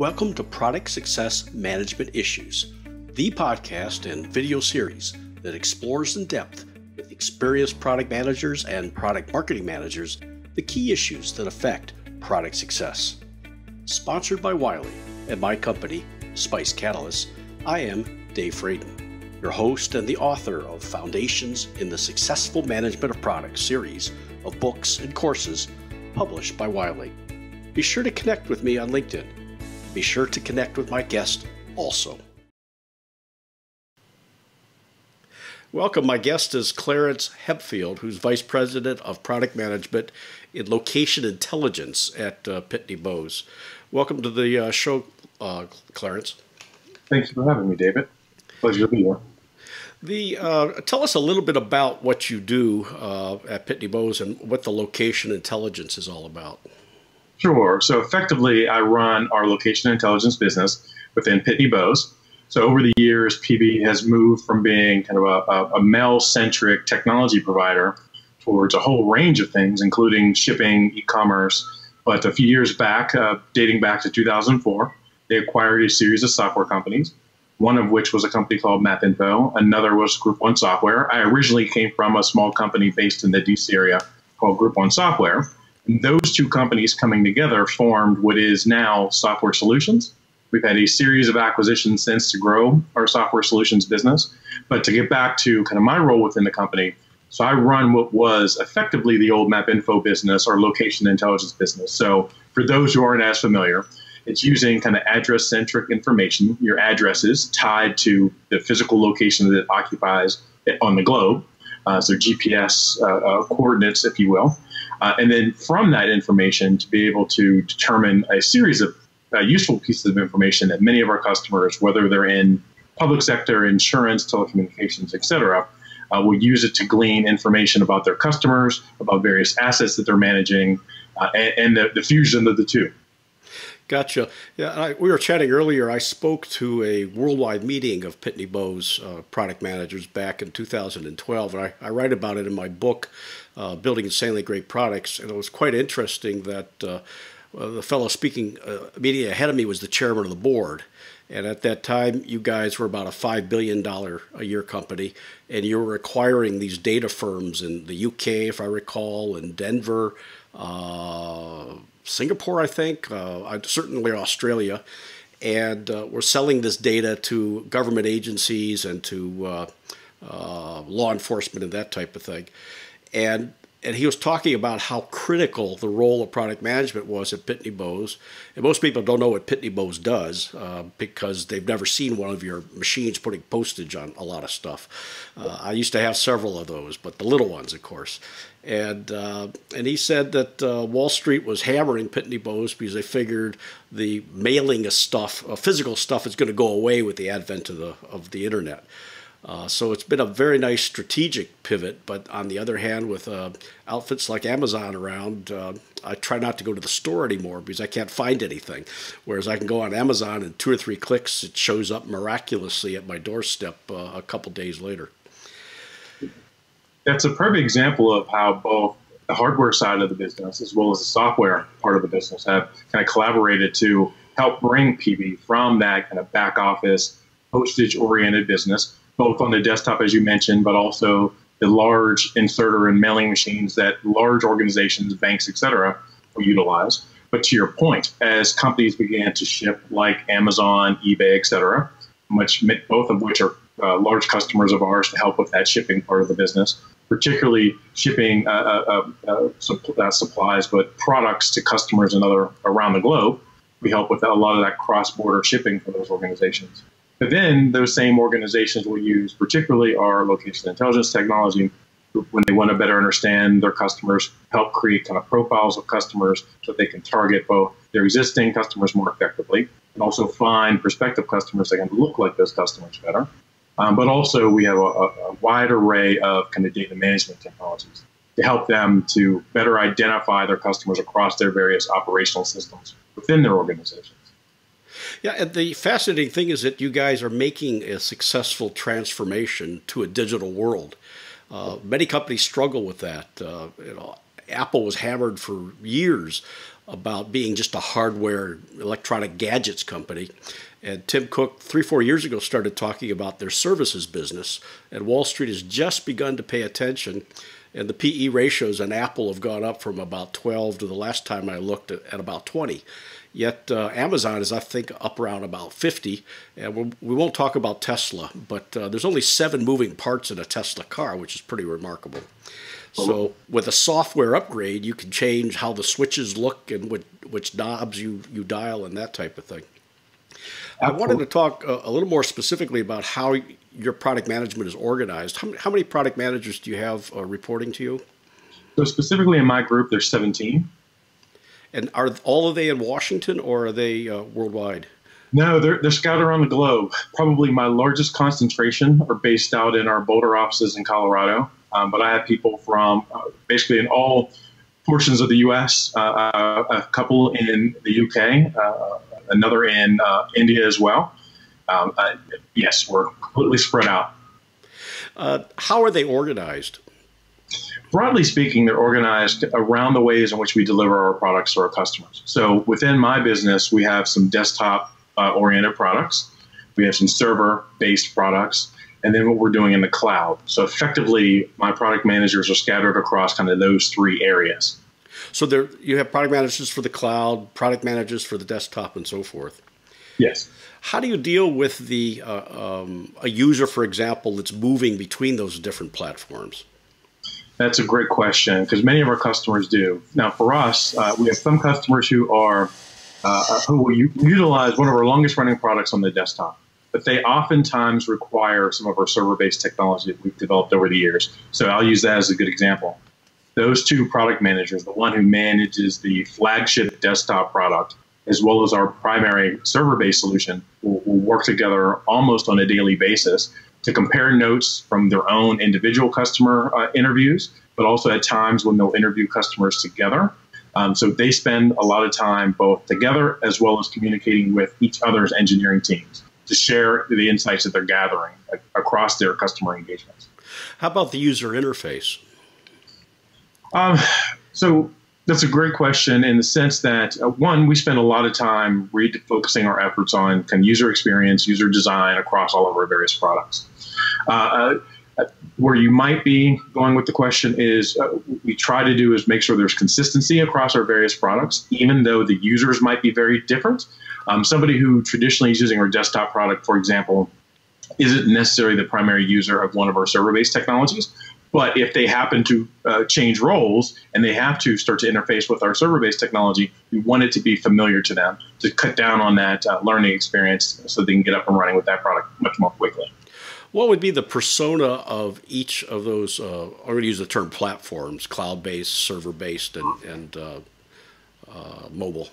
Welcome to Product Success Management Issues, the podcast and video series that explores in depth with experienced product managers and product marketing managers the key issues that affect product success. Sponsored by Wiley and my company, Spice Catalyst, I am Dave Fradin, your host and the author of Foundations in the Successful Management of Products series of books and courses published by Wiley. Be sure to connect with me on LinkedIn be sure to connect with my guest also. Welcome. My guest is Clarence Hempfield, who's Vice President of Product Management in Location Intelligence at uh, Pitney Bowes. Welcome to the uh, show, uh, Clarence. Thanks for having me, David. Pleasure to be here. The uh, tell us a little bit about what you do uh, at Pitney Bowes and what the location intelligence is all about. Sure. So effectively, I run our location intelligence business within Pitney Bowes. So over the years, PB has moved from being kind of a, a mail-centric technology provider towards a whole range of things, including shipping, e-commerce. But a few years back, uh, dating back to 2004, they acquired a series of software companies. One of which was a company called MapInfo. Another was Group One Software. I originally came from a small company based in the DC area called Group One Software those two companies coming together formed what is now Software Solutions. We've had a series of acquisitions since to grow our software solutions business. But to get back to kind of my role within the company, so I run what was effectively the old MapInfo business or location intelligence business. So for those who aren't as familiar, it's using kind of address centric information, your addresses tied to the physical location that it occupies on the globe. Uh, so GPS uh, uh, coordinates, if you will. Uh, and then from that information to be able to determine a series of uh, useful pieces of information that many of our customers, whether they're in public sector, insurance, telecommunications, et cetera, uh, will use it to glean information about their customers, about various assets that they're managing, uh, and, and the, the fusion of the two. Gotcha. Yeah, I, we were chatting earlier. I spoke to a worldwide meeting of Pitney Bowes uh, product managers back in 2012, and I, I, write about it in my book, uh, Building Insanely Great Products. And it was quite interesting that uh, the fellow speaking uh, immediately ahead of me was the chairman of the board. And at that time, you guys were about a $5 billion a year company, and you were acquiring these data firms in the UK, if I recall, in Denver. Uh, Singapore, I think, uh, certainly Australia, and uh, we're selling this data to government agencies and to uh, uh, law enforcement and that type of thing. And and he was talking about how critical the role of product management was at Pitney Bowes. And most people don't know what Pitney Bowes does uh, because they've never seen one of your machines putting postage on a lot of stuff. Uh, I used to have several of those, but the little ones, of course. And uh, and he said that uh, Wall Street was hammering Pitney Bowes because they figured the mailing of stuff, physical stuff, is going to go away with the advent of the of the internet. Uh, so it's been a very nice strategic pivot. But on the other hand, with uh, outfits like Amazon around, uh, I try not to go to the store anymore because I can't find anything. Whereas I can go on Amazon and two or three clicks, it shows up miraculously at my doorstep uh, a couple days later. That's a perfect example of how both the hardware side of the business as well as the software part of the business have kind of collaborated to help bring PB from that kind of back office postage oriented business both on the desktop, as you mentioned, but also the large inserter and mailing machines that large organizations, banks, et cetera, will utilize. But to your point, as companies began to ship like Amazon, eBay, et cetera, much, both of which are uh, large customers of ours to help with that shipping part of the business, particularly shipping uh, uh, uh, uh supplies, but products to customers and other around the globe. We help with a lot of that cross-border shipping for those organizations. But then those same organizations will use, particularly our location intelligence technology, when they want to better understand their customers, help create kind of profiles of customers so they can target both their existing customers more effectively and also find prospective customers that can look like those customers better. Um, but also, we have a, a, wide array of kind of data management technologies to help them to better identify their customers across their various operational systems within their organization. Yeah, and the fascinating thing is that you guys are making a successful transformation to a digital world. Uh, many companies struggle with that. Uh, you know, Apple was hammered for years about being just a hardware electronic gadgets company. And Tim Cook, three, four years ago, started talking about their services business. And Wall Street has just begun to pay attention. And the PE ratios on Apple have gone up from about 12 to the last time I looked at, at about 20. Yet uh, Amazon is, I think, up around about 50. And we'll, we will not talk about Tesla, but uh, there's only seven moving parts in a Tesla car, which is pretty remarkable. So with a software upgrade, you can change how the switches look and which, which knobs you, you dial and that type of thing. I wanted to talk a, a, little more specifically about how your product management is organized. How, how many product managers do you have uh, reporting to you? So specifically in my group, there's 17. And are all of they in Washington or are they uh, worldwide? No, they're, they're scattered around the globe. Probably my largest concentration are based out in our Boulder offices in Colorado. Um, but I have people from uh, basically in all portions of the U.S., uh, uh, a couple in the U.K., uh, another in uh, India as well. Um, uh, yes, we're completely spread out. how are they organized? Broadly speaking, they're organized around the ways in which we deliver our products to our customers. So within my business, we have some desktop oriented products, we have some server based products, and then what we're doing in the cloud. So effectively, my product managers are scattered across kind of those three areas. So there, you have product managers for the cloud, product managers for the desktop, and so forth. Yes. How do you deal with the uh, um, a user, for example, that's moving between those different platforms? That's a great question because many of our customers do. Now, for us, uh, we have some customers who are uh, who will utilize one of our longest running products on the desktop but they oftentimes require some of our server based technology that we've developed over the years. So I'll use that as a good example. Those two product managers, the one who manages the flagship desktop product, as well as our primary server based solution, will, will work together almost on a daily basis to compare notes from their own individual customer uh, interviews, but also at times when they'll interview customers together. Um, so they spend a lot of time both together as well as communicating with each other's engineering teams to share the insights that they're gathering across their customer engagements. How about the user interface? Um, so that's a great question in the sense that uh, one, we spend a lot of time refocusing our efforts on kind of user experience, user design across all of our various products. Uh, uh, where you might be going with the question is uh, we try to do is make sure there's consistency across our various products, even though the users might be very different. Um, somebody who traditionally is using our desktop product, for example, isn't necessarily the primary user of one of our server-based technologies. But if they happen to uh, change roles and they have to start to interface with our server-based technology, we want it to be familiar to them to cut down on that uh, learning experience so they can get up and running with that product much more quickly. What would be the persona of each of those? Uh, I'm going to use the term platforms: cloud-based, server-based, and, and uh, uh, mobile.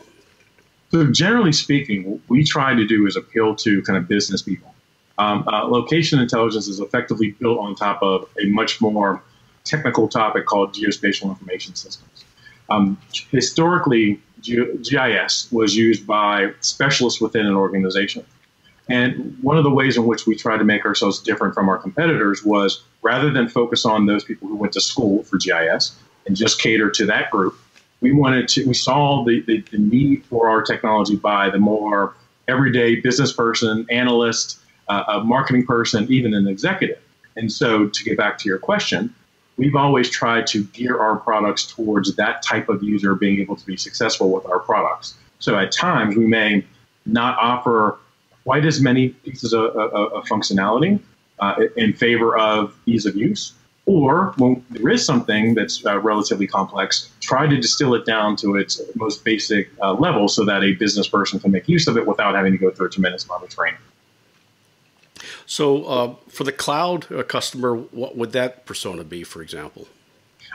So generally speaking, what we try to do is appeal to kind of business people. Um, uh, location intelligence is effectively built on top of a much more technical topic called geospatial information systems. Um, historically, GIS was used by specialists within an organization. And one of the ways in which we tried to make ourselves different from our competitors was rather than focus on those people who went to school for GIS and just cater to that group, we wanted to, we saw the, the, the need for our technology by the more everyday business person, analyst, a marketing person, even an executive. And so, to get back to your question, we've always tried to gear our products towards that type of user being able to be successful with our products. So, at times, we may not offer quite as many pieces of, of, of functionality uh, in favor of ease of use. Or when there is something that's uh, relatively complex, try to distill it down to its most basic uh, level so that a business person can make use of it without having to go through a tremendous amount of training. So, uh, for the cloud uh, customer, what would that persona be, for example?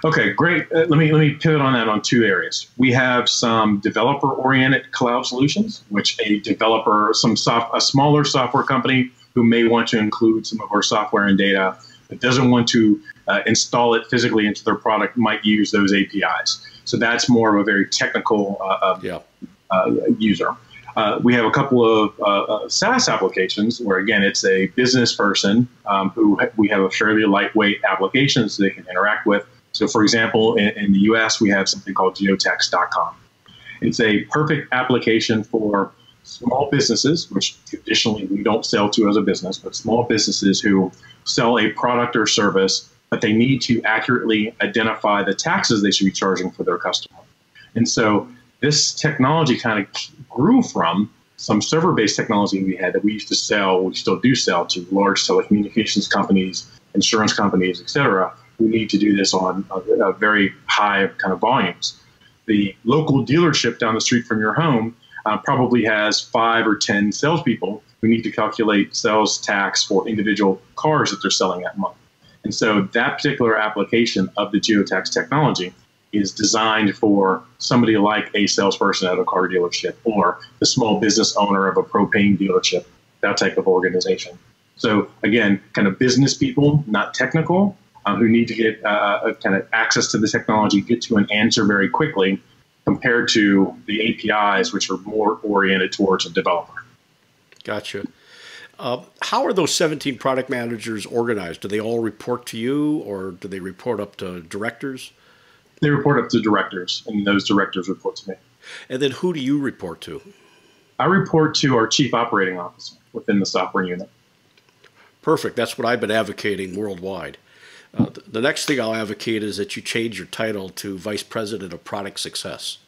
Okay, great. Uh, let me let me pivot on that on two areas. We have some developer-oriented cloud solutions, which a developer, some soft, a smaller software company who may want to include some of our software and data, but doesn't want to uh, install it physically into their product might use those APIs. So that's more of a very technical uh, um, yeah. uh, user. Uh, we have a couple of uh, uh, SaaS applications where, again, it's a business person um, who ha- we have a fairly lightweight application so they can interact with. So, for example, in, in the US, we have something called geotax.com. It's a perfect application for small businesses, which traditionally we don't sell to as a business, but small businesses who sell a product or service but they need to accurately identify the taxes they should be charging for their customer. And so this technology kind of grew from some server-based technology we had that we used to sell, we still do sell to large telecommunications companies, insurance companies, et cetera. We need to do this on a, a very high kind of volumes. The local dealership down the street from your home uh, probably has five or 10 salespeople who need to calculate sales tax for individual cars that they're selling that month. And so that particular application of the geotax technology is designed for somebody like a salesperson at a car dealership or the small business owner of a propane dealership, that type of organization. So again, kind of business people, not technical, uh, who need to get uh, kind of access to the technology, get to an answer very quickly, compared to the APIs, which are more oriented towards a developer. Gotcha. Uh, how are those 17 product managers organized? Do they all report to you or do they report up to directors? They report up to directors, and those directors report to me. And then who do you report to? I report to our chief operating officer within the software unit. Perfect. That's what I've been advocating worldwide. Uh, the next thing I'll advocate is that you change your title to Vice President of Product Success.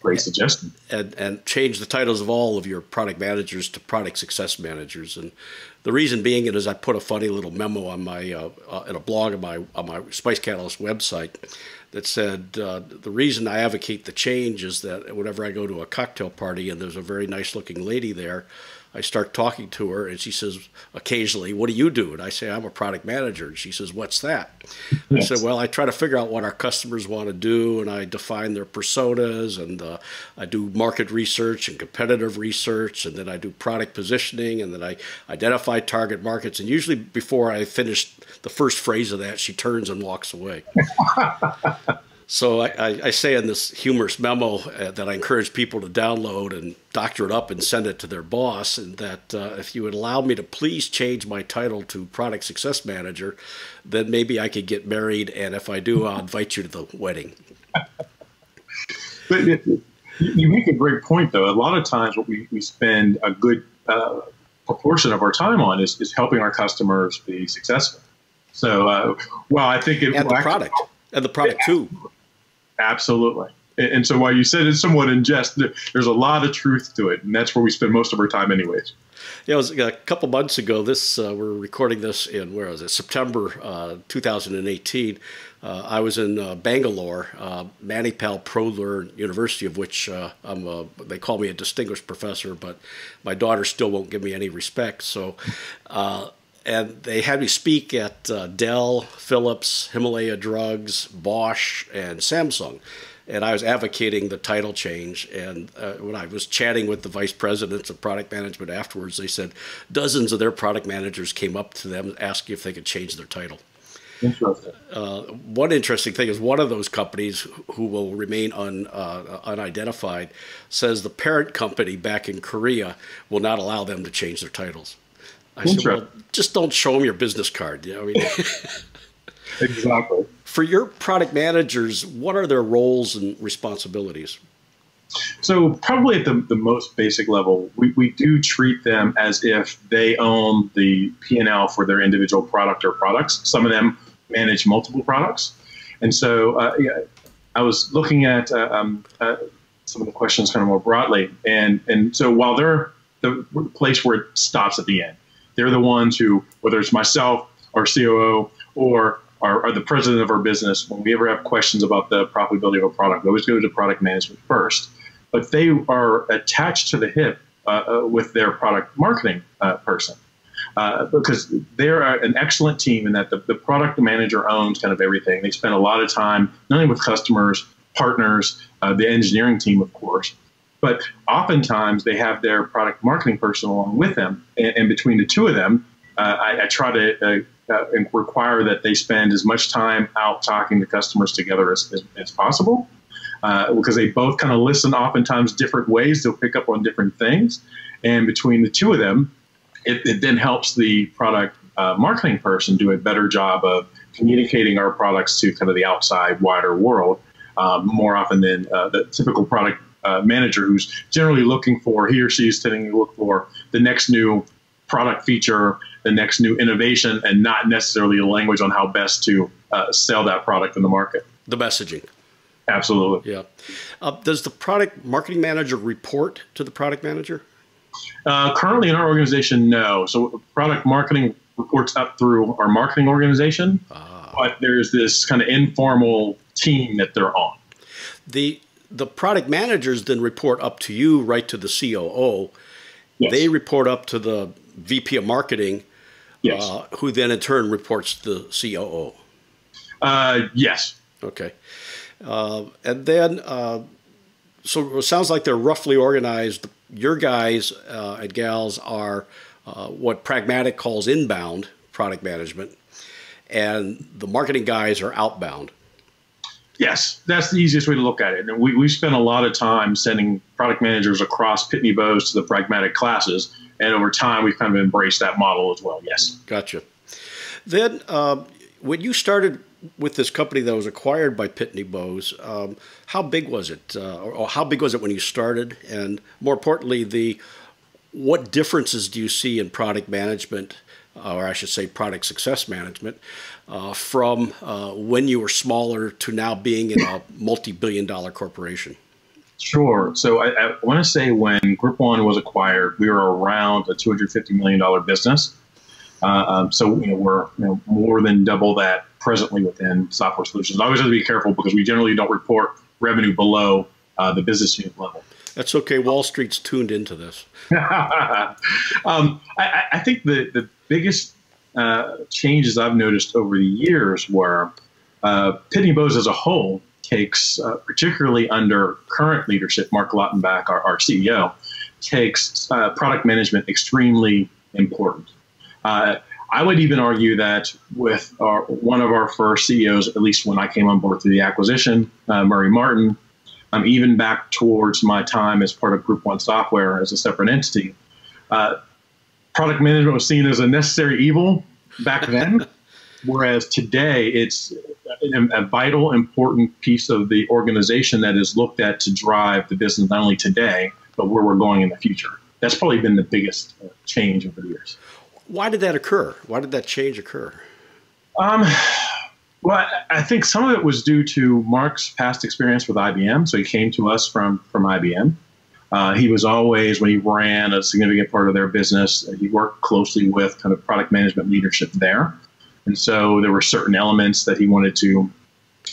Great suggestion. And, and change the titles of all of your product managers to product success managers. And the reason being it is I put a funny little memo on my uh, uh, in a blog on my on my Spice Catalyst website that said uh, the reason I advocate the change is that whenever I go to a cocktail party and there's a very nice looking lady there, I start talking to her, and she says occasionally, "What do you do?" And I say, "I'm a product manager." And she says, "What's that?" Yes. I said, "Well, I try to figure out what our customers want to do, and I define their personas, and uh, I do market research and competitive research, and then I do product positioning, and then I identify target markets. And usually, before I finish the first phrase of that, she turns and walks away." So I, I, say in this humorous memo uh, that I encourage people to download and doctor it up and send it to their boss, and that uh, if you would allow me to please change my title to Product Success Manager, then maybe I could get married, and if I do, I'll invite you to the wedding. but you make a great point, though. A lot of times, what we, we spend a good uh, proportion of our time on is, is helping our customers be successful. So, uh, well, I think it and the product and the product too. Absolutely. And so while you said it's somewhat in jest, there's a lot of truth to it, and that's where we spend most of our time, anyways. Yeah, it was a couple months ago. This uh, we're recording this in where was it? September uh, 2018. Uh, I was in uh, Bangalore, uh, Manipal ProLearn University, of which uh, I'm. A, they call me a distinguished professor, but my daughter still won't give me any respect. So and they had me speak at uh, Dell, Philips, Himalaya Drugs, Bosch, and Samsung. And I was advocating the title change. And uh, when I was chatting with the vice presidents of product management afterwards, they said dozens of their product managers came up to them asking if they could change their title. Interesting. Uh, one interesting thing is one of those companies who will remain un, uh, unidentified says the parent company back in Korea will not allow them to change their titles. I said, well, just don't show them your business card. You know, I mean, exactly. For your product managers, what are their roles and responsibilities? So, probably at the, the most basic level, we, we do treat them as if they own the P&L for their individual product or products. Some of them manage multiple products. And so, uh, yeah, I was looking at uh, um, uh, some of the questions kind of more broadly. And, and so, while they're the place where it stops at the end, they're the ones who, whether it's myself, our COO, or our, the president of our business, when we ever have questions about the profitability of a product, we always go to product management first. But they are attached to the hip uh, uh, with their product marketing uh, person. Uh, because they're an excellent team in that the, the, product manager owns kind of everything. They spend a lot of time not only with customers, partners, uh, the engineering team, of course, but oftentimes they have their product marketing person along with them. And, and between the two of them, uh, I, I, try to uh, uh, require that they spend as much time out talking to customers together as, as, as possible. Uh, because they both kind of listen oftentimes different ways. They'll pick up on different things. And between the two of them, it, it then helps the product uh, marketing person do a better job of communicating our products to kind of the outside, wider world um, more often than uh, the typical product uh, manager who's generally looking for, he or she is tending to look for the next new product feature, the next new innovation, and not necessarily a language on how best to uh, sell that product in the market. The messaging. Absolutely. Yeah. Uh, does the product marketing manager report to the product manager? Uh, currently in our organization, no. So product marketing reports up through our marketing organization, ah. but there's this kind of informal team that they're on. The the product managers then report up to you, right to the COO. Yes. They report up to the VP of marketing, yes. uh, who then in turn reports to the COO. Uh, yes. Okay. Uh, and then, uh, so it sounds like they're roughly organized. Your guys uh, and gals are uh, what Pragmatic calls inbound product management, and the marketing guys are outbound. Yes, that's the easiest way to look at it. And we, we spent a lot of time sending product managers across Pitney Bowes to the pragmatic classes. And over time, we've kind of embraced that model as well. Yes. Gotcha. Then, uh, when you started with this company that was acquired by Pitney Bowes, um, how big was it? Uh, or how big was it when you started? And more importantly, the what differences do you see in product management, or I should say, product success management, uh, from uh, when you were smaller to now being in a multi-billion dollar corporation? Sure. So I, I want to say when Group One was acquired, we were around a $250 million business. Uh, um, so you know, we're you know, more than double that presently within software solutions. I always have to be careful because we generally don't report revenue below uh, the business unit level. That's okay. Wall Street's tuned into this. um, I, I, think the, the biggest uh, changes I've noticed over the years were uh, Pitney Bowes as a whole takes, uh, particularly under current leadership, Marc Lautenbach, our, our CEO, takes uh, product management extremely important. Uh, I would even argue that with our, one of our first CEOs, at least when I came on board through the acquisition, uh, Murray Martin, um, even back towards my time as part of Group One Software as a separate entity, product management was seen as a necessary evil back then, whereas today it's a, a, vital, important piece of the organization that is looked at to drive the business not only today, but where we're going in the future. That's probably been the biggest uh, change over the years. Why did that occur? Why did that change occur? Um, well, I think some of it was due to Marc's past experience with IBM. So he came to us from from IBM. Uh, he was always, when he ran a significant part of their business, he worked closely with kind of product management leadership there. And so there were certain elements that he wanted to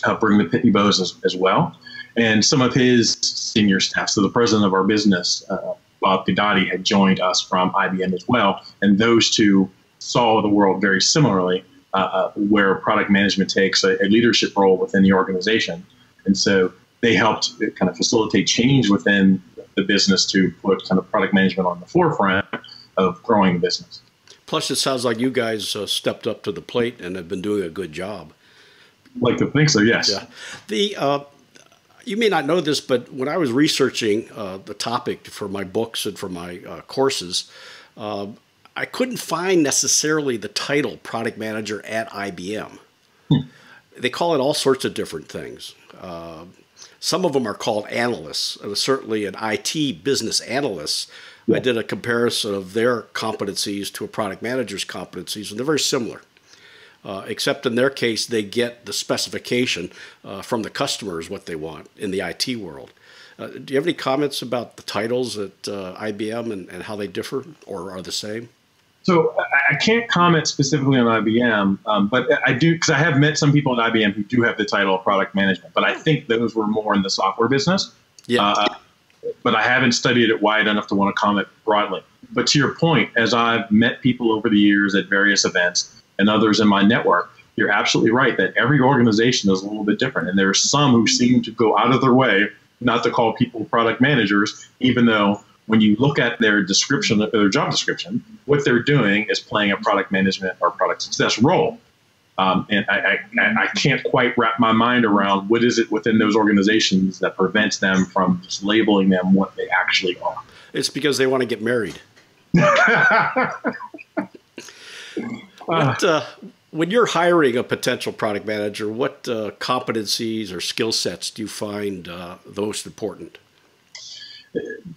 uh, bring the Pitney Bowes as, as, well. And some of his senior staff, so the president of our business, uh, Bob Guidotti, had joined us from IBM as well. And those two saw the world very similarly, uh, uh, where product management takes a, a leadership role within the organization. And so they helped kind of facilitate change within the business to put kind of product management on the forefront of growing the business. Plus, it sounds like you guys uh, stepped up to the plate and have been doing a good job. Like to think so, yes. Yeah. The uh, you may not know this, but when I was researching uh, the topic for my books and for my uh, courses, uh, I couldn't find necessarily the title product manager at IBM. Hmm. They call it all sorts of different things. Some of them are called analysts. Certainly an IT business analyst. Yeah. I did a comparison of their competencies to a product manager's competencies, and they're very similar. Uh, except in their case, they get the specification uh, from the customers what they want in the IT world. Uh, do you have any comments about the titles at uh, IBM and, and how they differ or are the same? So I can't comment specifically on IBM, um, but I do because I have met some people at IBM who do have the title of product management. But I think those were more in the software business. Yeah. Uh, but I haven't studied it wide enough to want to comment broadly. But to your point, as I've met people over the years at various events and others in my network, you're absolutely right that every organization is a little bit different. And there are some who seem to go out of their way not to call people product managers, even though when you look at their description, their job description, what they're doing is playing a product management or product success role. Um, and I, I, I, can't quite wrap my mind around what is it within those organizations that prevents them from just labeling them what they actually are. It's because they want to get married. what, uh, when you're hiring a potential product manager, what uh, competencies or skill sets do you find uh, most important?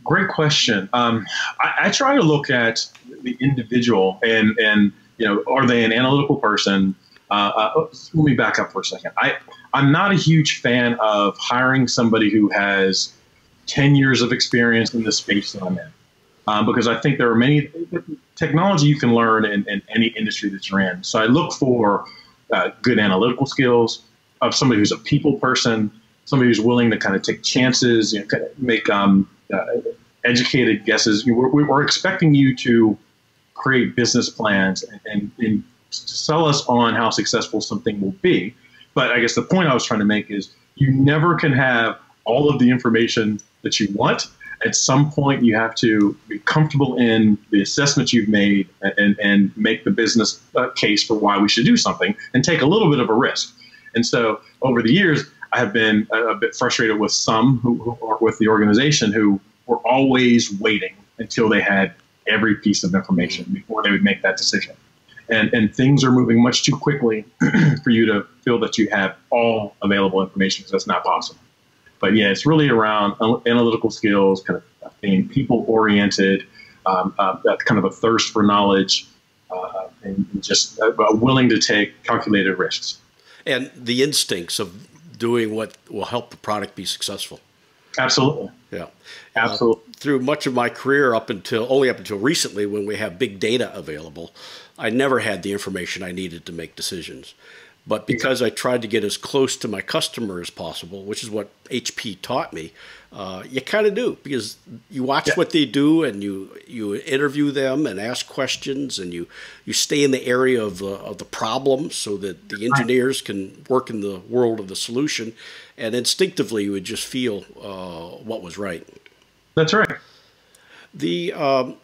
Great question. Um, I, I, try to look at the individual and and you know, are they an analytical person? Uh, uh, let me back up for a second. I I'm not a huge fan of hiring somebody who has 10 years of experience in the space that I'm in. Um, because I think there are many technology you can learn in, in, any industry that you're in. So I look for uh, good analytical skills of somebody who's a people person, somebody who's willing to kind of take chances, you know, kind of make um, uh, educated guesses. We're, we're, expecting you to create business plans and, and, and sell us on how successful something will be. But I guess the point I was trying to make is you never can have all of the information that you want. At some point, you have to be comfortable in the assessment you've made and, and make the business uh, case for why we should do something and take a little bit of a risk. And so over the years, I have been a, bit frustrated with some who, are with the organization who were always waiting until they had every piece of information before they would make that decision. And, and things are moving much too quickly for you to feel that you have all available information because that's not possible. But yeah, it's really around analytical skills, kind of being people oriented, um, uh, that kind of a thirst for knowledge, uh, and just uh, willing to take calculated risks. And the instincts of doing what will help the product be successful. Absolutely. Yeah. Absolutely. Uh, through much of my career, up until only up until recently, when we have big data available, I never had the information I needed to make decisions. But because I tried to get as close to my customer as possible, which is what HP taught me, uh, you kind of do because you watch yeah. what they do and you you interview them and ask questions and you you stay in the area of the of the problem so that the engineers can work in the world of the solution, and instinctively you would just feel uh, what was right. That's right. The um,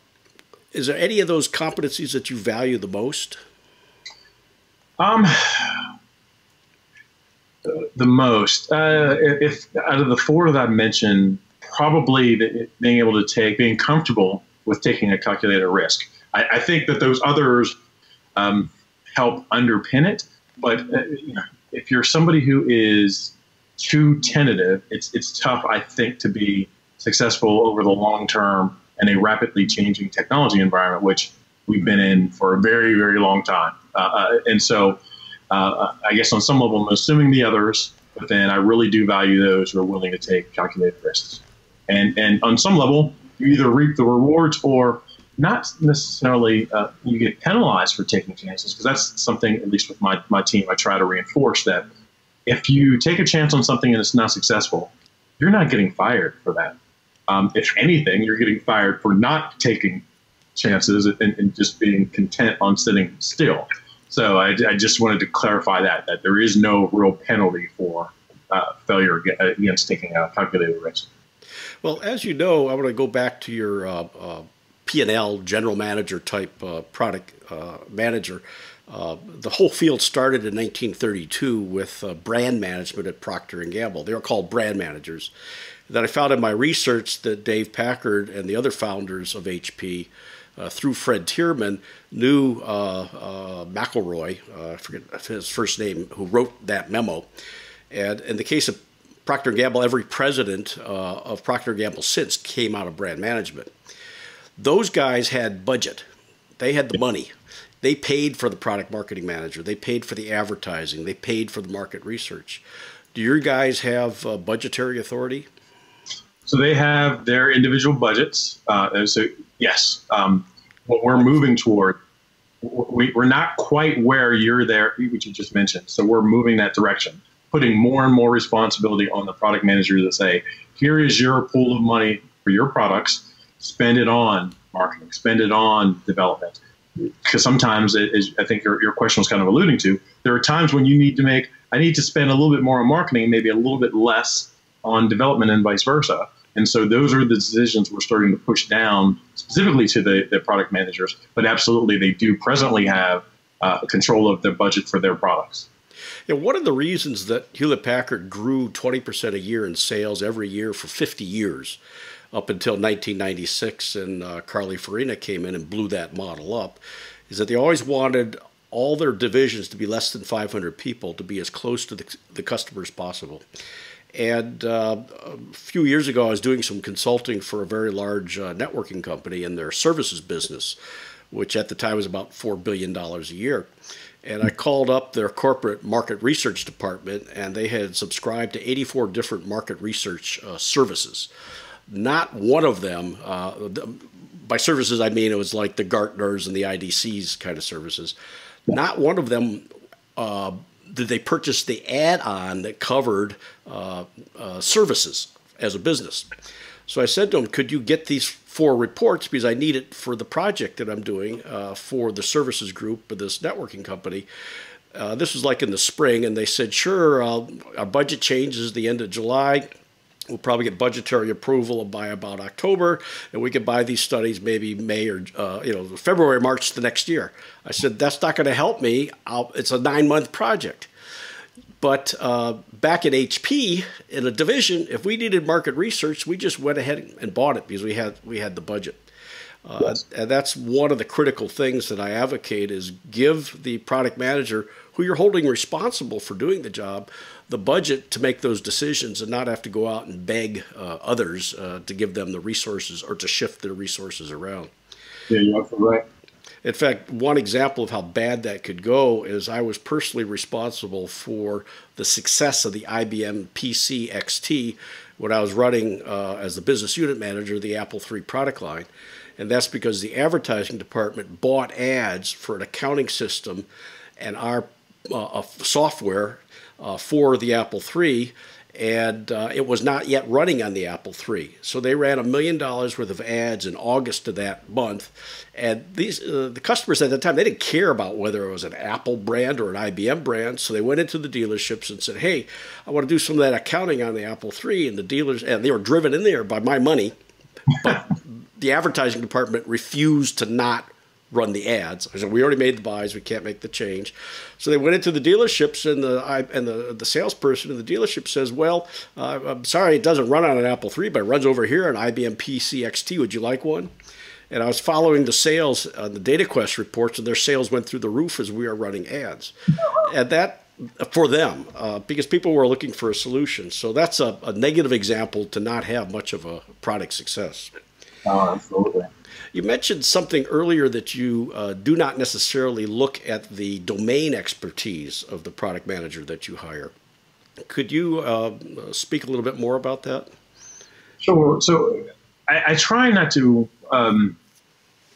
is there any of those competencies that you value the most? Um, the most. Uh, if out of the four that I mentioned, probably the, being able to take, being comfortable with taking a calculated risk. I, I think that those others um, help underpin it. But uh, if you're somebody who is too tentative, it's it's tough, I think, to be successful over the long term in a rapidly changing technology environment, which we've been in for a very, very long time. Uh, uh and so uh, I guess on some level, I'm assuming the others, but then I really do value those who are willing to take calculated risks. And and on some level, you either reap the rewards or not necessarily uh, you get penalized for taking chances because that's something at least with my, my team I try to reinforce that if you take a chance on something and it's not successful, you're not getting fired for that. Um, if anything, you're getting fired for not taking chances and, and just being content on sitting still. So I, I, just wanted to clarify that that there is no real penalty for uh, failure against taking a calculated risk. Well, as you know, I want to go back to your uh, uh, P&L general manager type uh, product uh, manager. Uh, the whole field started in 1932 with brand management at Procter and Gamble. They were called brand managers. That I found in my research that Dave Packard and the other founders of HP uh, through Fred Terman, knew uh, uh, McElroy, uh, I forget his first name, who wrote that memo. And in the case of Procter & Gamble, every president of Procter & Gamble since came out of brand management. Those guys had budget. They had the money. They paid for the product marketing manager. They paid for the advertising. They paid for the market research. Do your guys have uh, budgetary authority? So they have their individual budgets. Uh, so yes, um, what we're moving toward, we, are not quite where you're there, which you just mentioned. So we're moving that direction, putting more and more responsibility on the product manager to say, here is your pool of money for your products. Spend it on marketing, spend it on development. Because sometimes, as I think your, your question was kind of alluding to, there are times when you need to make, I need to spend a little bit more on marketing, maybe a little bit less on development and vice versa. And so those are the decisions we're starting to push down specifically to the, the product managers. But absolutely, they do presently have uh, control of their budget for their products. Yeah, one of the reasons that Hewlett Packard grew 20% a year in sales every year for 50 years, up until 1996, and uh, Carly Fiorina came in and blew that model up, is that they always wanted all their divisions to be less than 500 people to be as close to the, the customer as possible. And uh, a few years ago, I was doing some consulting for a very large uh, networking company in their services business, which at the time was about $4 billion a year. And I called up their corporate market research department, and they had subscribed to 84 different market research uh, services. Not one of them, uh, by services, I mean it was like the Gartners and the IDCs kind of services. Not one of them uh, did they purchase the add-on that covered uh, uh, services as a business. So I said to them, "Could you get these four reports because I need it for the project that I'm doing uh, for the services group of this networking company?" Uh, this was like in the spring, and they said, "Sure, our budget changes the end of July." We'll probably get budgetary approval by about October, and we could buy these studies maybe May or uh, you know February, March the next year. I said that's not going to help me. I'll, it's a nine month project. But uh, back at HP in a division, if we needed market research, we just went ahead and bought it because we had we had the budget. Uh, yes. And that's one of the critical things that I advocate is give the product manager who you're holding responsible for doing the job the budget to make those decisions and not have to go out and beg uh, others uh, to give them the resources or to shift their resources around. Yeah, you're right. In fact, one example of how bad that could go is I was personally responsible for the success of the IBM PC XT when I was running uh, as the business unit manager of the Apple III product line. And that's because the advertising department bought ads for an accounting system and our uh, software uh, for the Apple III, and uh, it was not yet running on the Apple III. So they ran a million dollars worth of ads in August of that month, and these uh, the customers at the time they didn't care about whether it was an Apple brand or an IBM brand. So they went into the dealerships and said, "Hey, I want to do some of that accounting on the Apple III," and the dealers and they were driven in there by my money, but the advertising department refused to not run the ads. I said, we already made the buys, we can't make the change. So they went into the dealerships, and the and the, the salesperson in the dealership says, well, uh, I'm sorry, it doesn't run on an Apple III, but it runs over here on IBM PC XT. Would you like one? And I was following the sales on uh, the DataQuest reports, and their sales went through the roof as we are running ads. And that for them uh, because people were looking for a solution. So that's a, a, negative example to not have much of a product success. Oh, absolutely. You mentioned something earlier that you uh, do not necessarily look at the domain expertise of the product manager that you hire. Could you uh, speak a little bit more about that? Sure. So I, I try not to. Um,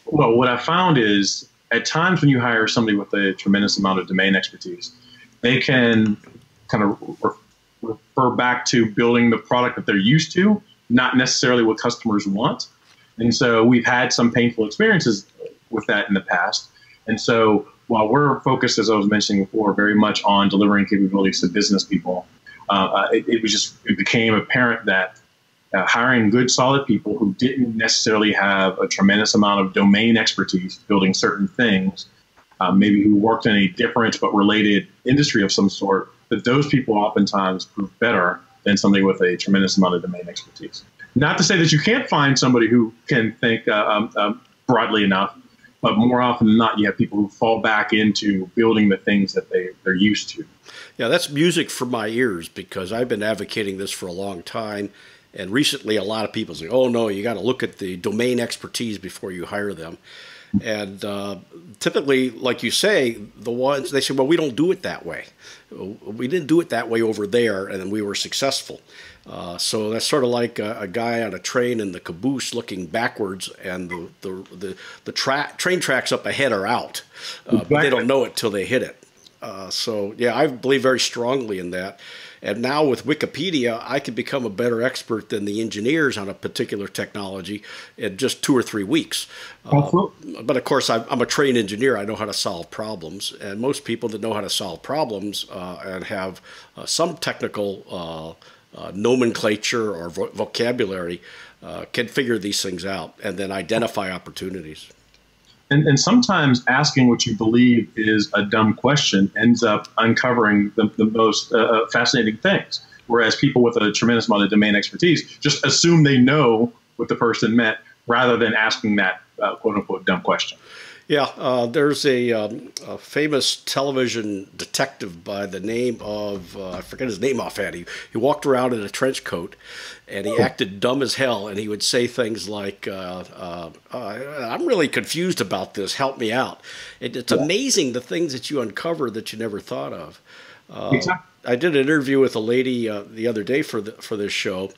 well, what I found is at times when you hire somebody with a tremendous amount of domain expertise, they can kind of refer back to building the product that they're used to, not necessarily what customers want. And so we've had some painful experiences with that in the past. And so while we're focused, as I was mentioning before, very much on delivering capabilities to business people, uh, it, it, was just it became apparent that uh, hiring good, solid people who didn't necessarily have a tremendous amount of domain expertise building certain things, uh, maybe who worked in a different but related industry of some sort, that those people oftentimes prove better than somebody with a tremendous amount of domain expertise. Not to say that you can't find somebody who can think uh, um, um, broadly enough, but more often than not, you have people who fall back into building the things that they, they're used to. Yeah, that's music for my ears because I've been advocating this for a long time. And recently, a lot of people say, oh, no, you got to look at the domain expertise before you hire them. And uh, typically, like you say, the ones they say, well, we don't do it that way. We didn't do it that way over there, and then we were successful. Uh, so that's sort of like a, a, guy on a train in the caboose looking backwards, and the the the, the tra- train tracks up ahead are out, uh, but they don't know it till they hit it. Uh, so yeah, I believe very strongly in that. And now with Wikipedia, I can become a better expert than the engineers on a particular technology in just two or three weeks. Uh, but of course, I'm a trained engineer. I know how to solve problems. And most people that know how to solve problems uh, and have uh, some technical uh, uh, nomenclature or vo vocabulary uh, can figure these things out and then identify opportunities. And, and, sometimes asking what you believe is a dumb question ends up uncovering the, the most uh, uh, fascinating things. Whereas people with a tremendous amount of domain expertise just assume they know what the person meant rather than asking that uh, quote unquote dumb question. Yeah, uh, there's a, um, a, famous television detective by the name of, uh, I forget his name offhand. He, he walked around in a trench coat and he oh. acted dumb as hell. And he would say things like, uh, uh, uh I'm really confused about this. Help me out. It, it's yeah. amazing the things that you uncover that you never thought of. Uh, exactly. I did an interview with a lady the other day for, the, for this show.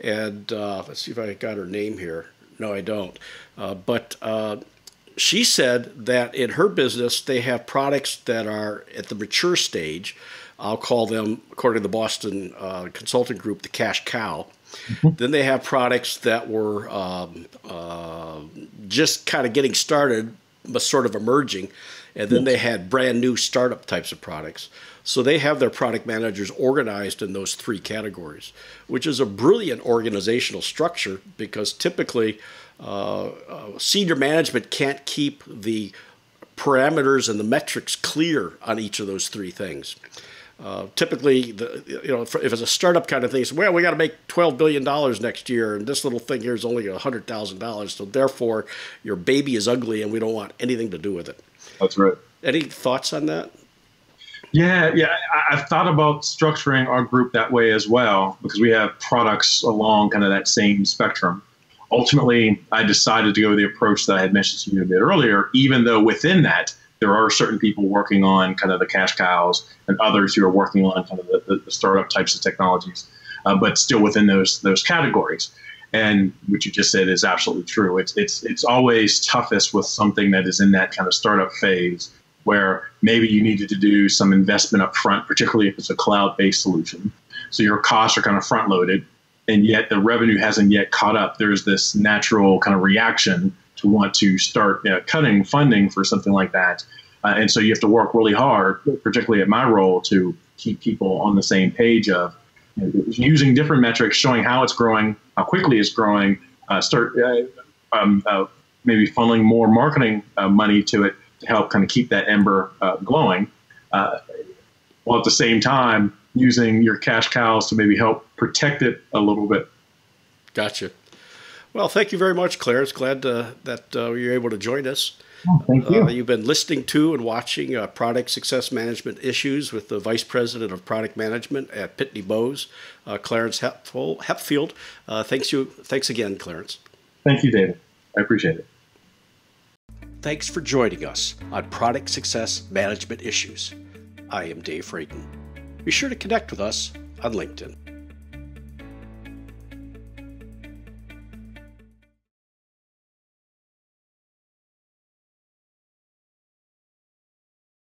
And let's see if I got her name here. No, I don't. but she said that in her business, they have products that are at the mature stage. I'll call them, according to the Boston uh, Consulting Group, the cash cow. Mm-hmm. Then they have products that were um, uh, just kind of getting started, but sort of emerging. And then they had brand new startup types of products. So they have their product managers organized in those three categories, which is a brilliant organizational structure because typically senior management can't keep the parameters and the metrics clear on each of those three things. Uh, typically, the, you know, if it's a startup kind of thing, it's, well, we got to make twelve billion dollars next year, and this little thing here is only hundred thousand dollars. So therefore, your baby is ugly, and we don't want anything to do with it. That's right. Any thoughts on that? Yeah, yeah. I, have thought about structuring our group that way as well because we have products along kind of that same spectrum ultimately, I decided to go the approach that I had mentioned to you a bit earlier, even though within that, there are certain people working on kind of the cash cows and others who are working on kind of the, the startup types of technologies, uh, but still within those those categories. And what you just said is absolutely true. It's it's it's always toughest with something that is in that kind of startup phase where maybe you needed to do some investment up front, particularly if it's a cloud-based solution. So your costs are kind of front loaded and yet the revenue hasn't yet caught up. There's this natural kind of reaction to want to start you know, cutting funding for something like that. Uh, and so you have to work really hard, particularly at my role, to keep people on the same page of you know, using different metrics, showing how it's growing, how quickly it's growing, uh, start uh, um, uh, maybe funneling more marketing uh, money to it to help kind of keep that ember uh, glowing. while at the same time, using your cash cows to maybe help protect it a little bit. Gotcha. Well, thank you very much, Clarence. Glad uh, that uh, you're able to join us. Oh, thank you. Uh, you've been listening to and watching uh, Product Success Management Issues with the Vice President of Product Management at Pitney Bowes, uh, Clarence Hempfield. Uh, thanks you. Thanks again, Clarence. Thank you, David. I appreciate it. Thanks for joining us on Product Success Management Issues. I am Dave Fradin. Be sure to connect with us on LinkedIn.